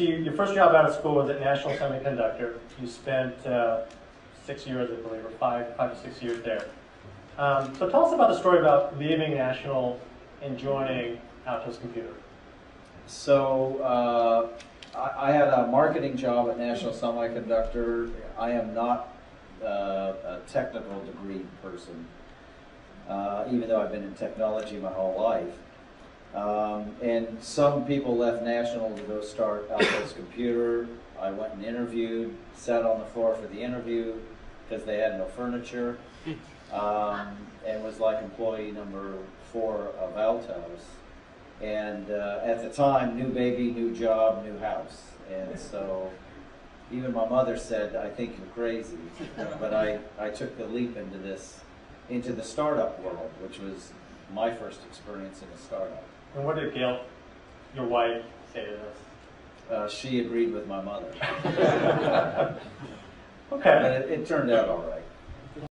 so you, your first job out of school was at National Semiconductor. You spent uh, six years, I believe, or five, five to six years there. Um, so tell us about the story about leaving National and joining Altos Computer. So uh, I, I had a marketing job at National Semiconductor. I am not uh, a technical degree person, uh, even though I've been in technology my whole life. Um, and some people left National to go start Altos Computer. I went and interviewed, sat on the floor for the interview because they had no furniture, um, and was like employee number four of Altos. And uh, at the time, new baby, new job, new house. And so even my mother said, I think you're crazy. but I, I took the leap into this, into the startup world, which was my first experience in a startup. And what did Gail, your wife, say to this? Uh, she agreed with my mother. Okay. It, it turned out all right.